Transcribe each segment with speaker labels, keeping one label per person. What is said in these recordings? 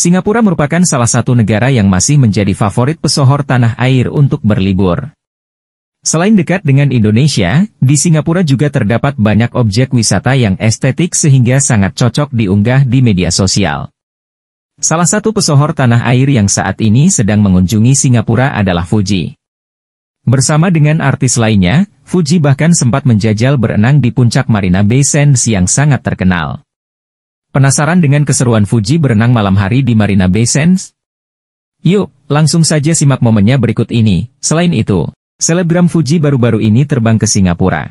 Speaker 1: Singapura merupakan salah satu negara yang masih menjadi favorit pesohor tanah air untuk berlibur. Selain dekat dengan Indonesia, di Singapura juga terdapat banyak objek wisata yang estetik sehingga sangat cocok diunggah di media sosial. Salah satu pesohor tanah air yang saat ini sedang mengunjungi Singapura adalah Fuji. Bersama dengan artis lainnya, Fuji bahkan sempat menjajal berenang di puncak Marina Bay Sands yang sangat terkenal. Penasaran dengan keseruan Fuji berenang malam hari di Marina Bay Sands? Yuk, langsung saja simak momennya berikut ini. Selain itu, selebgram Fuji baru-baru ini terbang ke Singapura.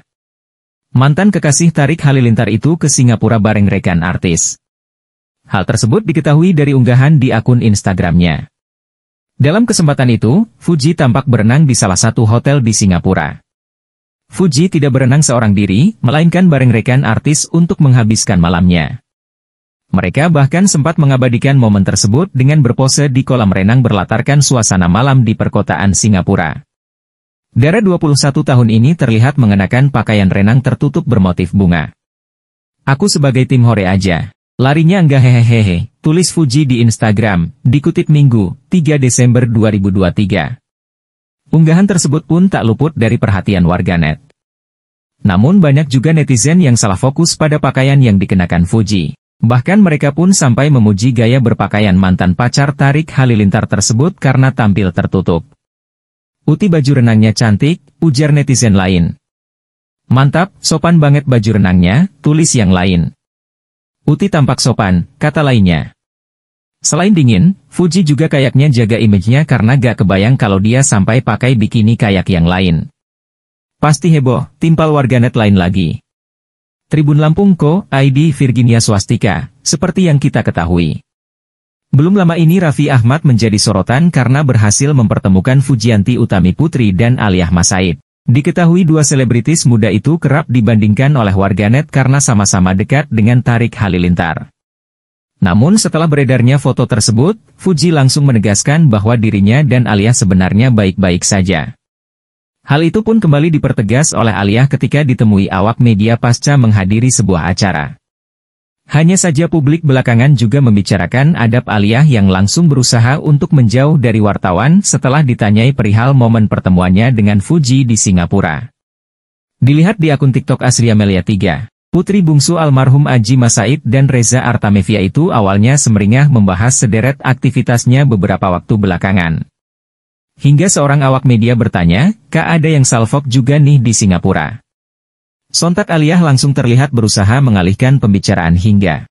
Speaker 1: Mantan kekasih Tarik Halilintar itu ke Singapura bareng rekan artis. Hal tersebut diketahui dari unggahan di akun Instagramnya. Dalam kesempatan itu, Fuji tampak berenang di salah satu hotel di Singapura. Fuji tidak berenang seorang diri, melainkan bareng rekan artis untuk menghabiskan malamnya. Mereka bahkan sempat mengabadikan momen tersebut dengan berpose di kolam renang berlatarkan suasana malam di perkotaan Singapura. Dara 21 tahun ini terlihat mengenakan pakaian renang tertutup bermotif bunga. Aku sebagai tim hore aja. Larinya enggak hehehehe, tulis Fuji di Instagram, dikutip Minggu, 3 Desember 2023. Unggahan tersebut pun tak luput dari perhatian warganet. Namun banyak juga netizen yang salah fokus pada pakaian yang dikenakan Fuji. Bahkan mereka pun sampai memuji gaya berpakaian mantan pacar Tarik Halilintar tersebut karena tampil tertutup. Uti baju renangnya cantik, ujar netizen lain. Mantap, sopan banget baju renangnya, tulis yang lain. Uti tampak sopan, kata lainnya. Selain dingin, Fuji juga kayaknya jaga image-nya karena gak kebayang kalau dia sampai pakai bikini kayak yang lain. Pasti heboh, timpal warganet lain lagi. Tribun Lampung Co. ID Virginia Swastika, seperti yang kita ketahui. Belum lama ini Raffi Ahmad menjadi sorotan karena berhasil mempertemukan Fujianti Utami Putri dan Aliyah Masaid. Diketahui dua selebritis muda itu kerap dibandingkan oleh warganet karena sama-sama dekat dengan Tarik Halilintar. Namun setelah beredarnya foto tersebut, Fuji langsung menegaskan bahwa dirinya dan Alia sebenarnya baik-baik saja. Hal itu pun kembali dipertegas oleh Alia ketika ditemui awak media pasca menghadiri sebuah acara. Hanya saja publik belakangan juga membicarakan adab Aliyah yang langsung berusaha untuk menjauh dari wartawan setelah ditanyai perihal momen pertemuannya dengan Fuji di Singapura. Dilihat di akun TikTok Asri Amelia 3, putri bungsu almarhum Aji Masaid dan Reza Artamevia itu awalnya semeringah membahas sederet aktivitasnya beberapa waktu belakangan. Hingga seorang awak media bertanya, Kak ada yang salfok juga nih di Singapura. Sontak Aliyah langsung terlihat berusaha mengalihkan pembicaraan hingga